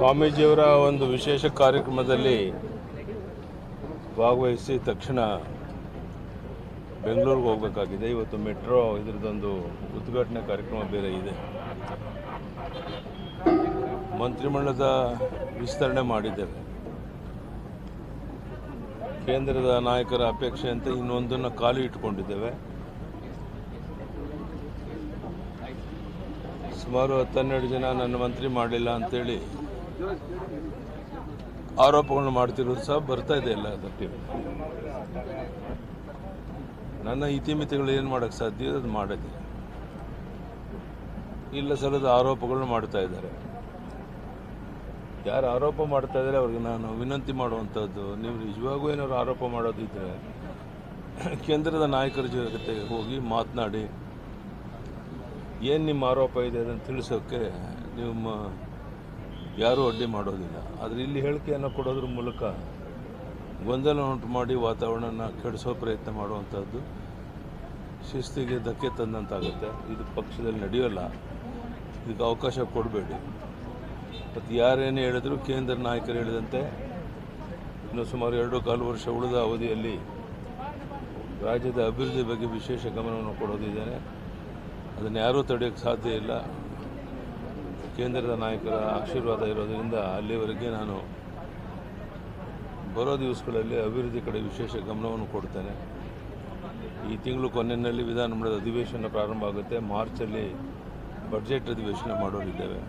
ಸ್ವಾಮೀಜಿಯವರ ಒಂದು ವಿಶೇಷ ಕಾರ್ಯಕ್ರಮದಲ್ಲಿ ಭಾಗವಹಿಸಿ ತಕ್ಷಣ ಬೆಂಗಳೂರಿಗೆ ಹೋಗಬೇಕಾಗಿದೆ. ಇವತ್ತು ಮೆಟ್ರೋ ಇದರದೊಂದು ಉದ್ಘಾಟನೆ ಕಾರ್ಯಕ್ರಮ ಬೇರೆ ಇದೆ. ಮಂತ್ರಿಮಂಡಲದ ವಿಸ್ತರಣೆ ಮಾಡಿದ್ದೇವೆ. ಕೇಂದ್ರದ ನಾಯಕರ ಅಪೇಕ್ಷೆಯಂತೆ ಇನ್ನೊಂದನ್ನು ಖಾಲಿ ಇಟ್ಕೊಂಡಿದ್ದೇವೆ ಸುಮಾರು ಹತ್ತೆರಡು ಜನ ನನ್ನ ಮಂತ್ರಿ ಮಾಡಲಿಲ್ಲ ಅಂತೇಳಿ ಆರೋಪಗಳನ್ನು ಮಾಡ್ತಿರೋದು ಸಹ ಬರ್ತಾ ಇದೆ ಎಲ್ಲ ಅದಕ್ಕೆ. ನನ್ನ ಇತಿಮಿತಿಗಳು ಏನು ಮಾಡೋಕ್ಕೆ ಸಾಧ್ಯ ಅದು ಮಾಡಿದೆ ಇಲ್ಲ ಸಲದ ಆರೋಪಗಳನ್ನು ಮಾಡ್ತಾ ಇದ್ದಾರೆ. ಯಾರು ಆರೋಪ ಮಾಡ್ತಾ ಇದ್ದಾರೆ ಅವ್ರಿಗೆ ನಾನು ವಿನಂತಿ ಮಾಡುವಂಥದ್ದು, ನೀವು ನಿಜವಾಗೂ ಏನಾದ್ರು ಆರೋಪ ಮಾಡೋದಿದ್ರೆ ಕೇಂದ್ರದ ನಾಯಕರ ಜೊತೆ ಹೋಗಿ ಮಾತನಾಡಿ. ಏನು ನಿಮ್ಮ ಆರೋಪ ಇದೆ ಅದನ್ನು ತಿಳಿಸೋಕ್ಕೆ ನಿಮ್ಮ ಯಾರೂ ಅಡ್ಡಿ ಮಾಡೋದಿಲ್ಲ. ಆದರೆ ಇಲ್ಲಿ ಹೇಳಿಕೆಯನ್ನು ಕೊಡೋದ್ರ ಮೂಲಕ ಗೊಂದಲ ಉಂಟು ಮಾಡಿ ವಾತಾವರಣನ ಕೆಡಿಸೋ ಪ್ರಯತ್ನ ಮಾಡುವಂಥದ್ದು ಶಿಸ್ತಿಗೆ ಧಕ್ಕೆ ತಂದಂತಾಗುತ್ತೆ. ಇದು ಪಕ್ಷದಲ್ಲಿ ನಡೆಯೋಲ್ಲ. ಇದಕ್ಕೆ ಅವಕಾಶ ಕೊಡಬೇಡಿ. ಮತ್ತು ಯಾರೇನೇ ಹೇಳಿದ್ರು ಕೇಂದ್ರ ನಾಯಕರು ಹೇಳಿದಂತೆ ಇನ್ನು ಸುಮಾರು ಎರಡು ಕಾಲು ವರ್ಷ ಉಳಿದ ಅವಧಿಯಲ್ಲಿ ರಾಜ್ಯದ ಅಭಿವೃದ್ಧಿ ಬಗ್ಗೆ ವಿಶೇಷ ಗಮನವನ್ನು ಕೊಡೋದಿದ್ದೇನೆ. ಅದನ್ನು ಯಾರೂ ತಡೆಯೋಕ್ಕೆ ಸಾಧ್ಯ ಇಲ್ಲ. ಕೇಂದ್ರದ ನಾಯಕರ ಆಶೀರ್ವಾದ ಇರೋದರಿಂದ ಅಲ್ಲಿವರೆಗೆ ನಾನು ಬರೋ ದಿವಸಗಳಲ್ಲಿ ಅಭಿವೃದ್ಧಿ ಕಡೆ ವಿಶೇಷ ಗಮನವನ್ನು ಕೊಡ್ತೇನೆ. ಈ ತಿಂಗಳು ಕೊನೆಯಲ್ಲಿ ವಿಧಾನಮಂಡಲದ ಅಧಿವೇಶನ ಪ್ರಾರಂಭ ಆಗುತ್ತೆ. ಮಾರ್ಚಲ್ಲಿ ಬಡ್ಜೆಟ್ ಅಧಿವೇಶನ ಮಾಡೋರಿದ್ದೇವೆ.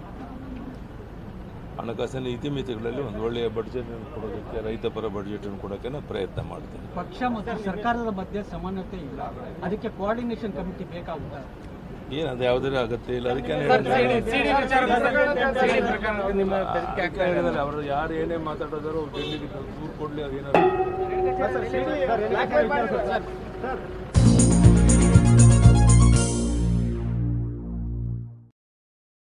ಹಣಕಾಸಿನ ಇತಿಮಿತಿಗಳಲ್ಲಿ ಒಂದು ಒಳ್ಳೆಯ ಬಡ್ಜೆಟ್ ಕೊಡೋದಕ್ಕೆ ರೈತಪರ ಬಡ್ಜೆಟನ್ನು ಕೊಡೋಕೆ ನಾನು ಪ್ರಯತ್ನ ಮಾಡ್ತೇನೆ. ಪಕ್ಷ ಮತ್ತು ಸರ್ಕಾರದ ಮಧ್ಯೆ ಸಮಾನತೆ ಇಲ್ಲ. ಅದಕ್ಕೆ ಕೋಆರ್ಡಿನೇಷನ್ ಕಮಿಟಿ ಬೇಕಾಗುತ್ತಾ? ಏನು ಅದು ಯಾವುದೇ ಅಗತ್ಯ ಇಲ್ಲ ಅದಕ್ಕೆ ಅವರು ಯಾರು ಏನೇ ಮಾತಾಡೋದಾರು ದೂರು ಕೊಡಲಿ ಅದು ಏನಾದ್ರು